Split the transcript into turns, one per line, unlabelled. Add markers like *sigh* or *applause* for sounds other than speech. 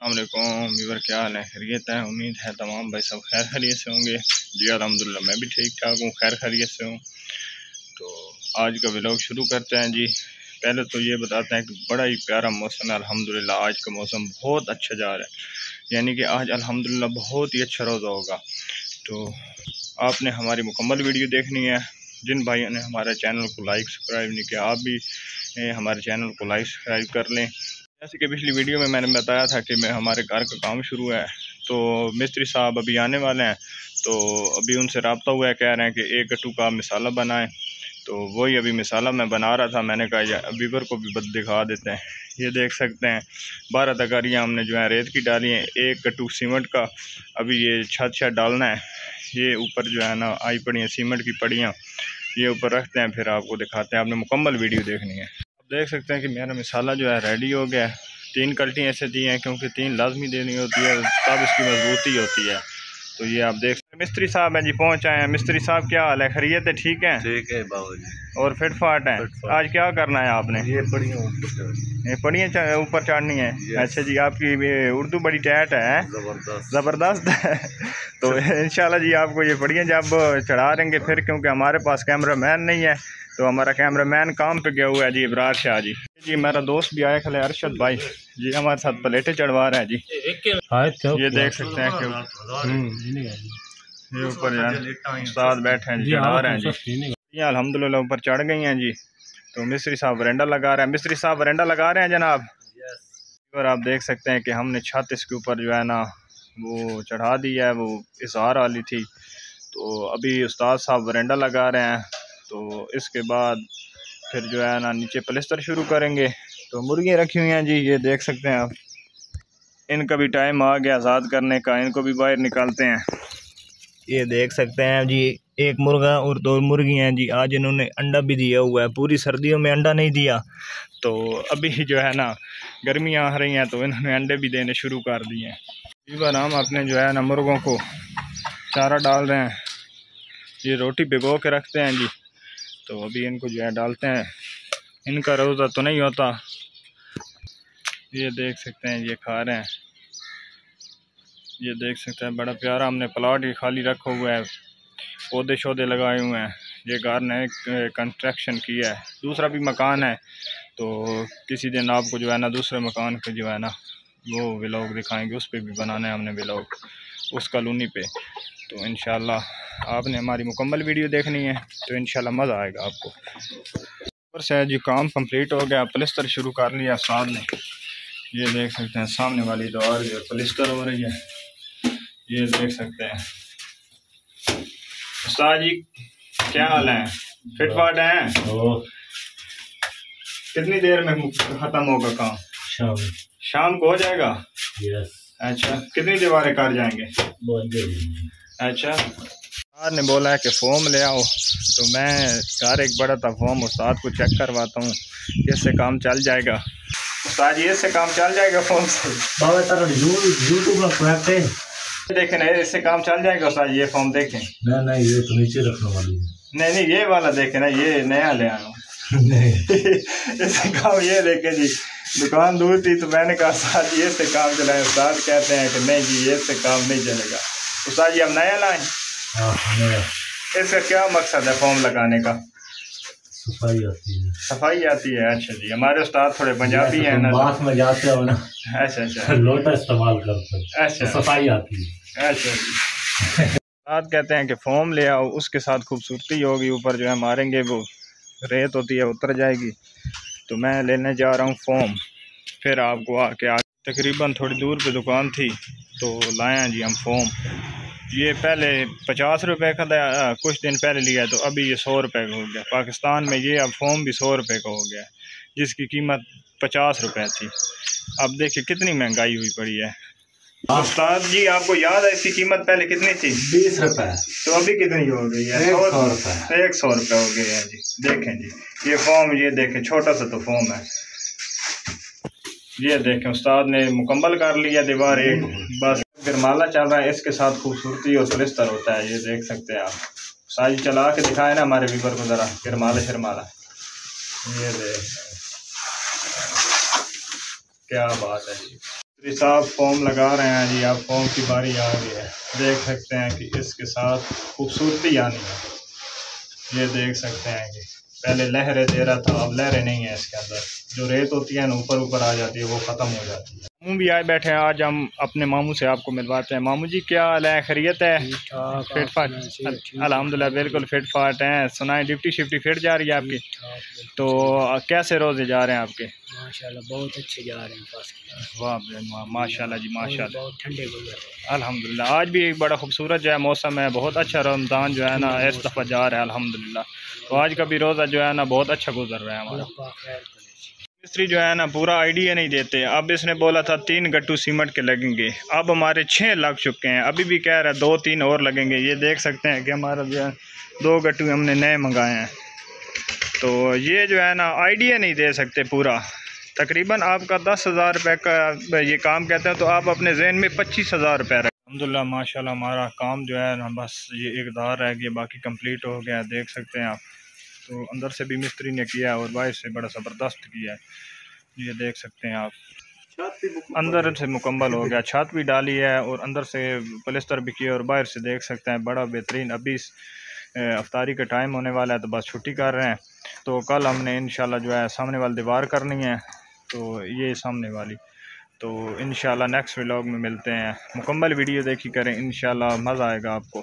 अल्लाम क्या हाल है? खैरियत है? उम्मीद है तमाम भाई सब खैर खरीत से होंगे। जी अलहमदिल्ला मैं भी ठीक ठाक हूँ, खैर खरीत से हूँ। तो आज का व्लॉग शुरू करते हैं जी। पहले तो ये बताते हैं कि बड़ा ही प्यारा मौसम है अलहमदिल्ला आज का मौसम बहुत अच्छा जा रहा है। यानी कि आज अलहमदिल्ला बहुत ही अच्छा रोज़ा होगा। तो आपने हमारी मुकम्मल वीडियो देखनी है। जिन भाइयों ने हमारे चैनल को लाइक, सब्सक्राइब नहीं किया, आप भी हमारे चैनल को लाइक, सब्सक्राइब कर लें। जैसे कि पिछली वीडियो में मैंने बताया था कि मैं, हमारे घर का काम शुरू है तो मिस्त्री साहब अभी आने वाले हैं तो अभी उनसे रबता हुआ है, कह रहे हैं कि एक कट्टू का मिसाला बनाएँ। तो वही अभी मिसाला मैं बना रहा था, मैंने कहा अबीबर को भी दिखा देते हैं। ये देख सकते हैं, बारह तकारियाँ हमने जो है, रेत की डाली हैं, एक कट्टू सीमेंट का, अभी ये छत छत डालना है। ये ऊपर जो है ना, आई पड़ी हैं सीमेंट की पड़ियाँ, ये ऊपर रखते हैं, फिर आपको दिखाते हैं। आपने मुकम्मल वीडियो देखनी है। देख सकते हैं कि मेरा मिसाला जो है रेडी हो गया है। तीन कल्टी ऐसे दी हैं क्योंकि तीन लाजमी देनी होती है तब इसकी मजबूती होती है। तो ये आप देख सकते मिस्त्री साहब हैं जी पहुँच आए हैं। मिस्त्री साहब क्या हाल है? खरीत है ठीक है?
ठीक है बाबू जी।
और फिट फाट है? आज क्या करना है आपने?
ये पढ़िया
ये पढ़िया ऊपर चढ़नी है? अच्छा जी आपकी उर्दू बड़ी टैट है
ज़बरदस्त।
ज़बरदस्त। है *laughs* तो इंशाल्लाह जी आपको ये पढ़िया जब चढ़ा देंगे फिर क्योंकि हमारे पास कैमरा मैन नहीं है। तो हमारा कैमरा मैन काम पे गया हुआ है जी इब्रार शाह जी। जी मेरा दोस्त भी आया खले अरशद भाई। जी हमारे साथ प्लेटें चढ़वा रहे हैं जी। ये देख सकते हैं कि ये ऊपर उस्ताद बैठे हैं जी चढ़ा रहे हैं जी। ये अलहमदिल्ला ऊपर चढ़ गई हैं जी। तो मिस्त्री साहब वरेंडा लगा रहे हैं। मिस्त्री साहब वरेंडा लगा रहे हैं जनाब? और आप देख सकते हैं कि हमने छत इसके ऊपर जो है ना वो चढ़ा दी है वो इजहार वाली थी। तो अभी उस्ताद साहब वरेंडा लगा रहे हैं। तो इसके बाद फिर जो है ना नीचे प्लस्तर शुरू करेंगे। तो मुर्गियाँ रखी हुई हैं जी, ये देख सकते हैं आप। इनका भी टाइम आ गया आज़ाद करने का, इनको भी बाहर निकालते हैं। ये देख सकते हैं जी, एक मुर्गा और दो मुर्गी हैं जी। आज इन्होंने अंडा भी दिया हुआ है, पूरी सर्दियों में अंडा नहीं दिया। तो अभी जो है ना गर्मियाँ आ रही हैं तो इन्होंने अंडे भी देने शुरू कर दिए। हैं इस बार हम अपने जो है ना मुर्गों को चारा डाल रहे हैं। ये रोटी भिगो के रखते हैं जी। तो अभी इनको जो है डालते हैं। इनका रोज़ा तो नहीं होता। ये देख सकते हैं, ये खा रहे हैं। ये देख सकते हैं, बड़ा प्यारा हमने प्लाट ही खाली रखा हुआ है। पौधे शौधे लगाए हुए हैं। ये घर ने कंस्ट्रक्शन किया है। दूसरा भी मकान है। तो किसी दिन आपको जो है ना, दूसरे मकान पे जो है ना, वो व्लॉग दिखाएँगे। उस पर भी बनाना है हमने व्लॉग उस कॉलोनी पे। तो इन आपने हमारी मुकम्मल वीडियो देखनी है तो इन मज़ा आएगा आपको। ऊपर से जी काम कंप्लीट हो गया प्लस्तर शुरू कर लिया साहब ने। ये देख सकते हैं सामने वाली तो और जो प्लस्तर हो रही है। ये देख सकते हैं। उस्ताद जी क्या हाल है? फिट फाट है? कितनी देर में ख़त्म होगा काम?
शाम।
शाम को हो जाएगा?
यस
अच्छा कितनी दीवारें काट जाएँगे? अच्छा। उस्ताद ने बोला है कि फॉर्म ले आओ तो मैं घर एक बड़ा था फॉर्म उस्ताद को चेक करवाता हूँ इससे काम चल जाएगा। उस्ताद ये इससे काम चल जाएगा फॉर्म से? यूट्यूब देखें ना इससे काम चल जाएगा उस्ताद ये फॉर्म देखें।
नहीं नहीं ये तो नीचे रखने वाली है।
नहीं नहीं ये वाला देखें ना ये नया ले आया *laughs* *laughs* इससे काम ये देखें जी दुकान दूर थी तो मैंने कहा उस्ताद ये से काम चलाए। उस्ताद कहते हैं कि नहीं जी ये से काम नहीं चलेगा। उस्ताद जी हम नया लाएँ? हाँ, इसका क्या मकसद है फॉर्म लगाने का?
सफ़ाई आती है।
सफ़ाई आती है? अच्छा जी हमारे उस्ताद थोड़े पंजाबी हैं ना।
बात में जाते हो ना
अच्छा अच्छा।
लोटा इस्तेमाल करते हैं
अच्छा।
तो सफ़ाई आती है।
अच्छा जी। उस्ताद कहते हैं कि फॉर्म ले आओ उसके साथ खूबसूरती होगी ऊपर जो है मारेंगे वो रेत होती है उतर जाएगी। तो मैं लेने जा रहा हूँ फॉर्म फिर आपको आके आ तकरीबन थोड़ी दूर पे दुकान थी तो लाए जी हम फॉर्म ये पहले पचास रुपए का था कुछ दिन पहले लिया तो अभी ये सौ रुपए का हो गया। पाकिस्तान में ये अब फॉर्म भी सौ रुपए का हो गया, जिसकी कीमत पचास रुपए थी। अब देखिए कितनी महँगाई हुई पड़ी है। उस्ताद जी आपको याद है इसकी कीमत पहले कितनी थी?
बीस रुपए।
तो अभी कितनी हो गई है?
एक सौ रुपए।
एक सौ रुपये हो गए हैं जी। देखें जी ये फॉर्म ये देखें छोटा सा तो फॉर्म है। ये देखें उस्ताद ने मुकम्मल कर लिया दीवार एक। बस माला चल रहा है इसके साथ खूबसूरती और सलिस्तर होता है ये देख सकते हैं आप। साजी चला के दिखाए ना हमारे वीवर को ज़रा फिरमाला शरमाला ये देख। क्या बात है जी। मिस्त्री साहब फॉर्म लगा रहे हैं जी, आप फॉर्म की बारी आ गई है। देख सकते हैं कि इसके साथ खूबसूरती आनी है। ये देख सकते हैं कि पहले लहरें दे रहा था, अब लहरें नहीं है इसके अंदर। जो रेत होती है ना ऊपर ऊपर आ जाती है, वो ख़त्म हो जाती है। मामू भी आए बैठे हैं आज हम अपने मामू से आपको मिलवाते हैं। मामू जी क्या हाल है? खैरियत है? फिट फाट अलहमदिल्ला बिल्कुल फिट फाट हैं। सुनाए डिप्टी शिफ्टी फिट जा रही है आपकी? तो कैसे रोज़े जा रहे हैं आपके?
माशाल्लाह बहुत अच्छे जा रहे हैं
वाह माशाल्लाह जी माशाल्लाह।
बहुत ठंडे
अल्हम्दुलिल्लाह आज भी एक बड़ा खूबसूरत जो है मौसम है बहुत अच्छा रमज़ान जो है ना इस दफ़ा जा रहा है अल्हम्दुलिल्लाह। तो आज का भी रोज़ा जो है ना बहुत अच्छा गुजर रहा है हमारा। मिस्त्री जो है ना, पूरा आइडिया नहीं देते। अब इसने बोला था, तीन गट्टू सीमेंट के लगेंगे। अब हमारे छः लग चुके हैं। अभी भी कह रहा है, दो तीन और लगेंगे। ये देख सकते हैं कि हमारा जो है, दो गट्टू हमने नए मंगाए हैं। तो ये जो है ना आइडिया नहीं दे सकते पूरा। तकरीबन आपका दस हज़ार रुपये का ये काम कहते हैं तो आप अपने जहन में पच्चीस हज़ार रुपये रखें। अलहमदिल्ला माशा हमारा काम जो है ना, बस ये एक दार रह गया, बाकी कंप्लीट हो गया। देख सकते हैं आप। तो अंदर से भी मिस्त्री ने किया और बाहर से बड़ा ज़बरदस्त किया। है ये देख सकते हैं आप। अंदर से मुकम्मल हो गया। छत भी डाली है और अंदर से पलस्तर भी किया और बाहर से देख सकते हैं बड़ा बेहतरीन। अभी अफ्तारी का टाइम होने वाला है तो बस छुट्टी कर रहे हैं। तो कल हमने इन जो है सामने वाली दीवार करनी है। तो ये सामने वाली। तो इन नेक्स्ट व्लॉग में मिलते हैं। मुकम्मल वीडियो देखी करें इन मज़ा आएगा आपको।